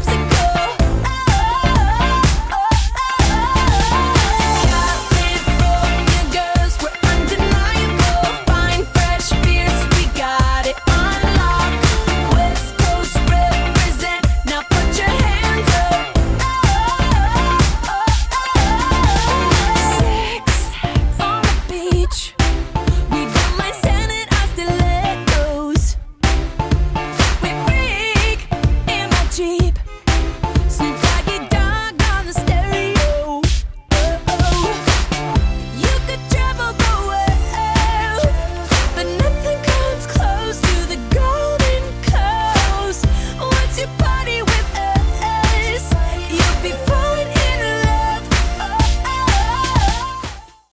toxic